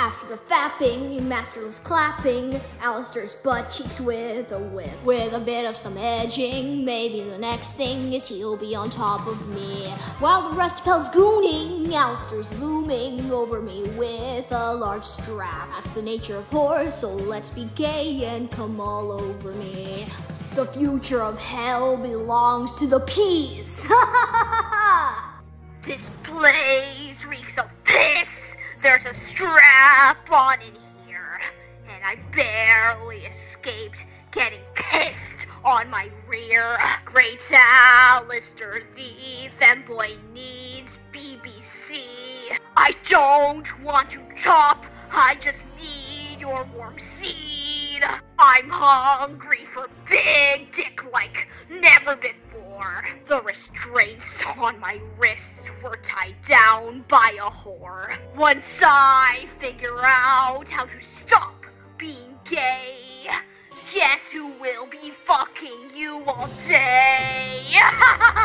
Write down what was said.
After the fapping, Master was clapping Alastor's butt cheeks with a whip. With a bit of some edging, maybe the next thing is he'll be on top of me. While the rest of hell's gooning, Alastor's looming over me with a large strap. That's the nature of horror, so let's be gay and come all over me. The future of hell belongs to the Pees. this place reeks of. There's a strap on in here, and I barely escaped getting pissed on my rear. Great Alastor, the femboy needs BBC. I don't want to chop, I just need your warm seed. I'm hungry for big dick like never before. The restraints on my wrists were down by a whore. Once I figure out how to stop being gay, guess who will be fucking you all day?